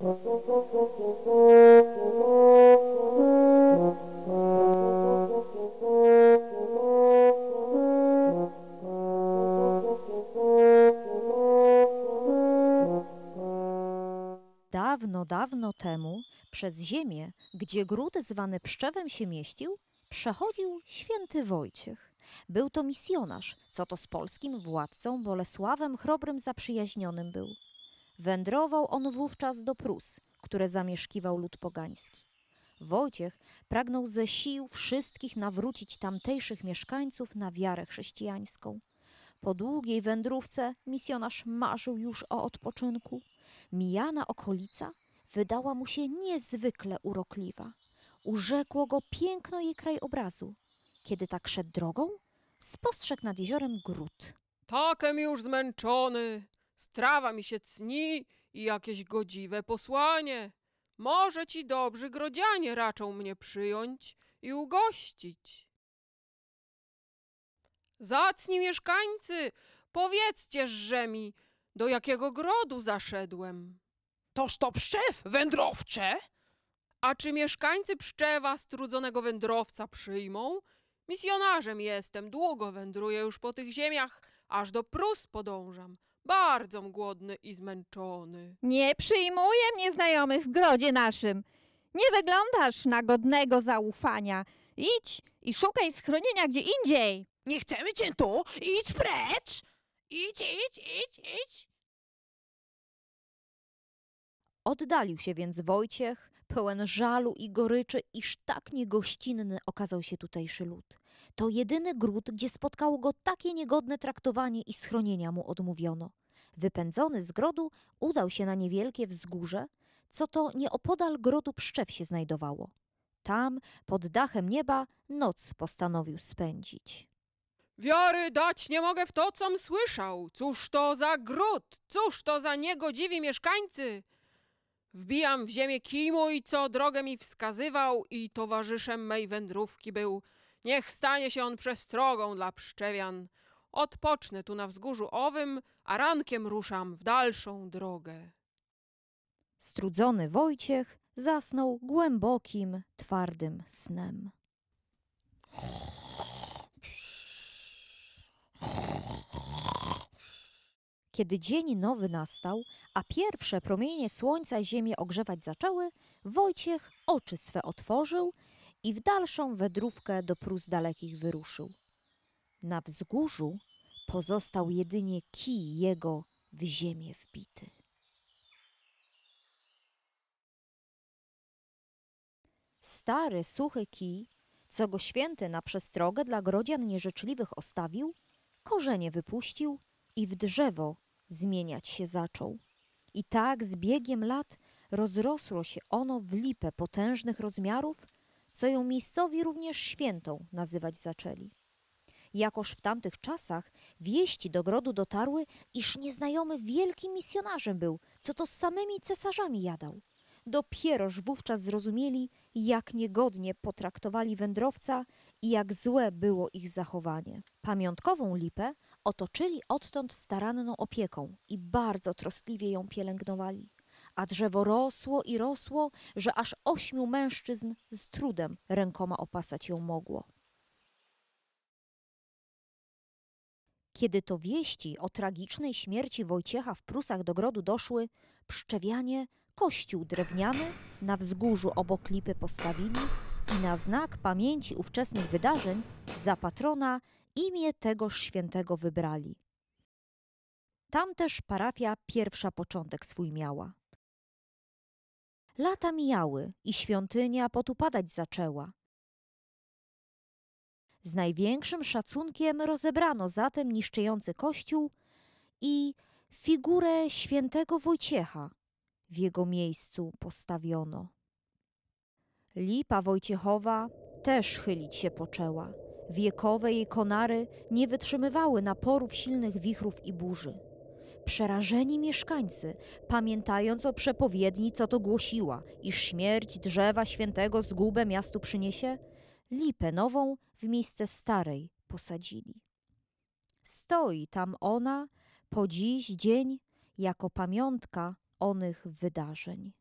Dawno, dawno temu przez ziemię, gdzie gród zwany Pszczewem się mieścił, przechodził święty Wojciech. Był to misjonarz, co to z polskim władcą Bolesławem Chrobrym zaprzyjaźnionym był. Wędrował on wówczas do Prus, które zamieszkiwał lud pogański. Wojciech pragnął ze sił wszystkich nawrócić tamtejszych mieszkańców na wiarę chrześcijańską. Po długiej wędrówce misjonarz marzył już o odpoczynku. Mijana okolica wydała mu się niezwykle urokliwa. Urzekło go piękno jej krajobrazu. Kiedy tak szedł drogą, spostrzegł nad jeziorem gród. Takem już zmęczony, strawa mi się cni i jakieś godziwe posłanie. Może ci dobrzy grodzianie raczą mnie przyjąć i ugościć. Zacni mieszkańcy, powiedzcieżże mi, do jakiego grodu zaszedłem. Toż to pszczew wędrowcze? A czy mieszkańcy Pszczewa strudzonego wędrowca przyjmą? Misjonarzem jestem, długo wędruję już po tych ziemiach, aż do Prus podążam. Bardzo głodny i zmęczony. Nie przyjmuję mnie znajomych w grodzie naszym. Nie wyglądasz na godnego zaufania. Idź i szukaj schronienia gdzie indziej. Nie chcemy cię tu, idź precz! Idź, idź, idź, idź! Oddalił się więc Wojciech, pełen żalu i goryczy, iż tak niegościnny okazał się tutejszy lud. To jedyny gród, gdzie spotkało go takie niegodne traktowanie i schronienia mu odmówiono. Wypędzony z grodu udał się na niewielkie wzgórze, co to nieopodal grodu Pszczew się znajdowało. Tam, pod dachem nieba, noc postanowił spędzić. Wiary dać nie mogę w to, com słyszał. Cóż to za gród? Cóż to za niegodziwi mieszkańcy? Wbijam w ziemię kij mój, co drogę mi wskazywał i towarzyszem mej wędrówki był. Niech stanie się on przestrogą dla pszczewian. Odpocznę tu na wzgórzu owym, a rankiem ruszam w dalszą drogę. Strudzony Wojciech zasnął głębokim, twardym snem. Kiedy dzień nowy nastał, a pierwsze promienie słońca ziemię ogrzewać zaczęły, Wojciech oczy swe otworzył i w dalszą wędrówkę do Prus dalekich wyruszył. Na wzgórzu pozostał jedynie kij jego w ziemię wbity. Stary, suchy kij, co go święty na przestrogę dla grodzian nieżyczliwych ostawił, korzenie wypuścił i w drzewo zmieniać się zaczął. I tak z biegiem lat rozrosło się ono w lipę potężnych rozmiarów, co ją miejscowi również świętą nazywać zaczęli. Jakoż w tamtych czasach wieści do grodu dotarły, iż nieznajomy wielkim misjonarzem był, co to z samymi cesarzami jadał. Dopieroż wówczas zrozumieli, jak niegodnie potraktowali wędrowca i jak złe było ich zachowanie. Pamiątkową lipę otoczyli odtąd staranną opieką i bardzo troskliwie ją pielęgnowali. A drzewo rosło i rosło, że aż ośmiu mężczyzn z trudem rękoma opasać ją mogło. Kiedy to wieści o tragicznej śmierci Wojciecha w Prusach do grodu doszły, pszczewianie kościół drewniany na wzgórzu obok lipy postawili i na znak pamięci ówczesnych wydarzeń za patrona imię tegoż świętego wybrali. Tam też parafia pierwsza początek swój miała. Lata mijały i świątynia potupadać zaczęła. Z największym szacunkiem rozebrano zatem niszczyjący kościół i figurę świętego Wojciecha w jego miejscu postawiono. Lipa Wojciechowa też chylić się poczęła. Wiekowe jej konary nie wytrzymywały naporów silnych wichrów i burzy. Przerażeni mieszkańcy, pamiętając o przepowiedni, co to głosiła, iż śmierć drzewa świętego zgubę miastu przyniesie, lipę nową w miejsce starej posadzili. Stoi tam ona po dziś dzień jako pamiątka onych wydarzeń.